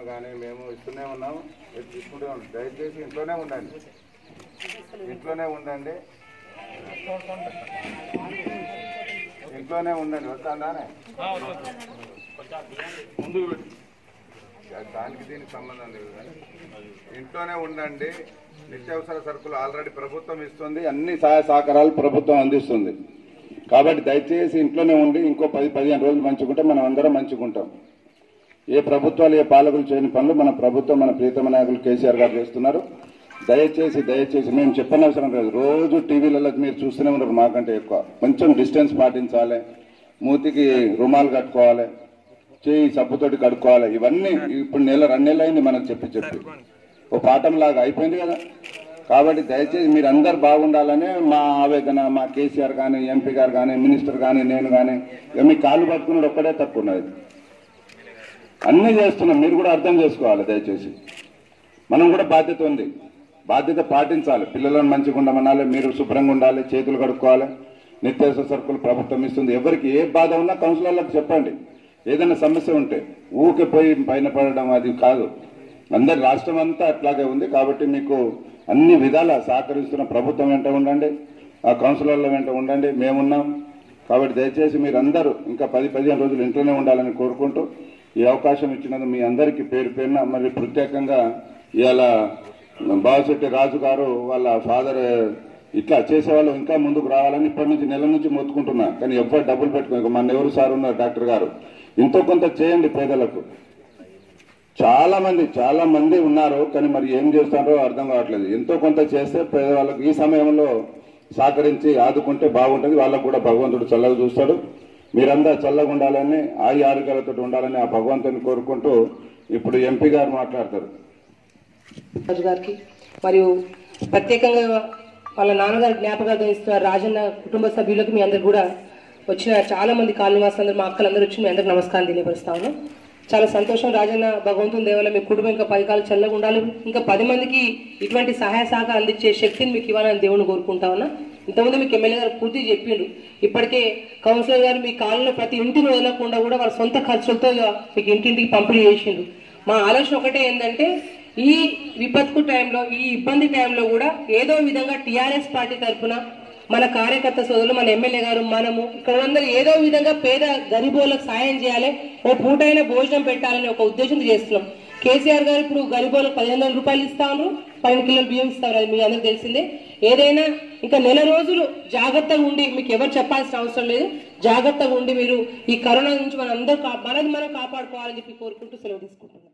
నేను కానీ మేము ఇస్తూనే ఉన్నాం మీరు తీసుకుంటూ ఉన్నాం దయచేసి ఇంట్లోనే ఉండండి. ఇంట్లోనే ఉండండి. ఇంట్లోనే ఉండండి. వస్తాందానే ముందు దానికి దీనికి సంబంధం లేదు కానీ ఇంట్లోనే ఉండండి. నిత్యావసర సరుకులు ఆల్రెడీ ప్రభుత్వం ఇస్తుంది. అన్ని సహాయ సహకారాలు ప్రభుత్వం అందిస్తుంది. కాబట్టి దయచేసి ఇంట్లోనే ఉండి ఇంకో పది పదిహేను రోజులు మంచుకుంటే మనం అందరం మంచుకుంటాం ఏ ప్రభుత్వాలు ఏ పాలకులు చేయని పనులు మన ప్రభుత్వం మన ప్రీతమ నాయకులు కేసీఆర్ గారు చేస్తున్నారు. దయచేసి దయచేసి మేము చెప్పనవసరం లేదు. రోజు టీవీలలో మీరు చూస్తూనే ఉన్నారు మాకంటే ఎక్కువ. కొంచెం డిస్టెన్స్ పాటించాలి. మూతికి రుమాలు కట్టుకోవాలి. చేయి సబ్బుతోటి కడుక్కోవాలి. ఇవన్నీ ఇప్పుడు నెల రెండు నెలలు అయింది మనకు చెప్పి చెప్పి. ఓ పాఠం లాగా అయిపోయింది కదా. కాబట్టి దయచేసి మీరు అందరు బాగుండాలనే మా ఆవేదన మా కేసీఆర్ కానీ ఎంపీ గారు కానీ మినిస్టర్ కానీ నేను కానీ ఇక మీ కాళ్ళు పట్టుకున్నాడు ఒక్కడే తక్కువ ఉన్నది. అన్నీ చేస్తున్నాం. మీరు కూడా అర్థం చేసుకోవాలి దయచేసి. మనం కూడా బాధ్యత ఉంది. బాధ్యత పాటించాలి. పిల్లలను మంచిగా ఉండమనాలి మీరు శుభ్రంగా ఉండాలి చేతులు కడుక్కోవాలి. నిత్యావసర సరుకులు ప్రభుత్వం ఇస్తుంది. ఎవరికి ఏ బాధ ఉన్నా కౌన్సిలర్లకు చెప్పండి. ఏదైనా సమస్య ఉంటే ఊకే పోయి పైన పడడం అది కాదు. అందరి రాష్ట్రం అంతా అట్లాగే ఉంది కాబట్టి మీకు అన్ని విధాల సహకరిస్తున్న ప్రభుత్వం వెంట ఉండండి. ఆ కౌన్సిలర్ల వెంట ఉండండి. మేమున్నాం. కాబట్టి దయచేసి మీరు ఇంకా పది పదిహేను రోజులు ఇంట్లోనే ఉండాలని కోరుకుంటూ ఈ అవకాశం ఇచ్చినందుకు మీ అందరికీ పేరు పేరున మరి ప్రత్యేకంగా ఇవాళ బాలశెట్టి రాజు గారు వాళ్ళ ఫాదర్ ఇట్లా చేసేవాళ్ళు ఇంకా ముందుకు రావాలని ఇప్పటి నుంచి నెల నుంచి మొత్తుకుంటున్నా. కానీ ఎవ్వరు డబ్బులు పెట్టుకుని మన ఎవరు సార్ ఉన్నారు డాక్టర్ గారు? ఎంతో కొంత చేయండి పేదలకు. చాలా మంది చాలా మంది ఉన్నారు కానీ మరి ఏం చేస్తారో అర్థం కావట్లేదు. ఎంతో కొంత చేస్తే పేదవాళ్ళకు ఈ సమయంలో సహకరించి ఆదుకుంటే బాగుంటుంది. వాళ్ళకు కూడా భగవంతుడు చల్లగా చూస్తాడు. మీరందరూ చల్లగా ఉండాలని ఆయు ఆరోగ్యాలతో ఉండాలని ఆ భగవంతుని కోరుకుంటూ ఇప్పుడు ఎంపీ గారు మాట్లాడతారు. గారికి మరియు ప్రత్యేకంగా వాళ్ళ నాన్నగారు జ్ఞాపకార్థం ఇస్తున్న రాజన్న కుటుంబ సభ్యులకు మీ అందరు కూడా వచ్చిన చాలా మంది కాలనివాసులందరూ మా అక్కలందరూ వచ్చి మీ అందరికి నమస్కారం తెలియపరుస్తా చాలా సంతోషం రాజన్న భగవంతుని దేవాలయం మీ కుటుంబం ఇంకా పది కాలు చల్లగా ఉండాలి. ఇంకా పది మందికి ఇటువంటి సహాయ సహకారం అందించే శక్తిని మీకు ఇవ్వాలని దేవుని కోరుకుంటా ఉన్నా. ఇంతకుముందు మీకు ఎమ్మెల్యే గారు పూర్తి చెప్పిండు. ఇప్పటికే కౌన్సిలర్ గారు మీ కాలంలో ప్రతి ఇంటిని వదలకుండా కూడా వాళ్ళ సొంత ఖర్చులతో మీకు ఇంటింటికి పంపిణీ చేసిండు. మా ఆలోచన ఒకటే ఏంటంటే ఈ విపత్కు టైంలో ఈ ఇబ్బంది టైంలో కూడా ఏదో విధంగా టీఆర్ఎస్ పార్టీ తరఫున మన కార్యకర్త సోదరులు మన ఎమ్మెల్యే గారు మనము ఇక్కడ అందరూ ఏదో విధంగా పేద గరిబోళ్ళకు సాయం చేయాలి ఓ పూటైన భోజనం పెట్టాలని ఒక ఉద్దేశంతో చేస్తున్నాం. కేసీఆర్ గారు ఇప్పుడు గరిబోళ్ళకు పదిహేను రూపాయలు ఇస్తా ఉన్నారు కిల్లర్ కిలోలు బియ్యం ఇస్తారు అది మీ అందరికి తెలిసిందే. ఏదైనా ఇంకా నెల రోజులు జాగ్రత్తగా ఉండి మీకు ఎవరు చెప్పాల్సిన అవసరం లేదు. జాగ్రత్తగా ఉండి మీరు ఈ కరోనా నుంచి మనం అందరూ మనది మనం కాపాడుకోవాలని చెప్పి కోరుకుంటూ సెలవు తీసుకుంటున్నాం